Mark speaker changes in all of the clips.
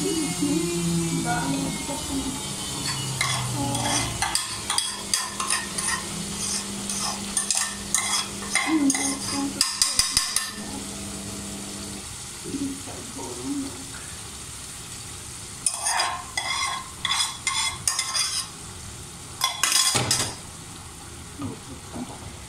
Speaker 1: फिर इसमें दाल ऐड करते हैं और दोस्तों को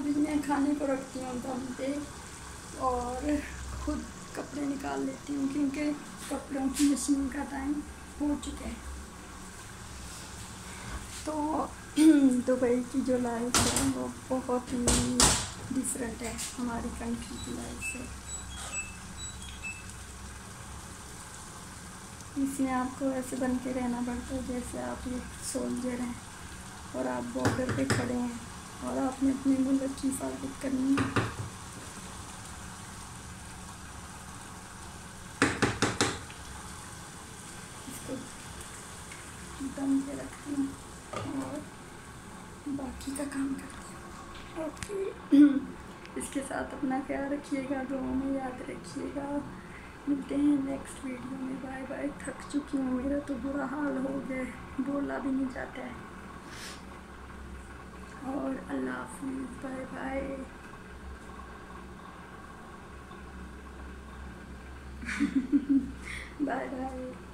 Speaker 1: अभी मैं खाने को रखती हूँ दम पे और खुद कपड़े निकाल लेती हूँ क्योंकि कपड़ों की मशीन का टाइम हो चुका है। तो दुबई की जो लाइफ है, वो बहुत ही डिफरेंट है हमारी कंट्री की लाइफ से। इसमें आपको ऐसे बन के रहना पड़ता है जैसे आप एक सोल्जर हैं और आप बॉर्डर पे खड़े हैं। और आपने अपने मुल्क की हिफाजत करनी है। इसको दम पे रखती हूँ और बाकी का काम करती हूँ। ओके इसके साथ अपना ख्याल रखिएगा दुआ में याद रखिएगा। मिलते हैं नेक्स्ट वीडियो में। बाय बाय थक चुकी हूँ मेरा तो बुरा हाल हो गया बोला भी नहीं जाता है। हाफिज़ बाय बाय बाय बाय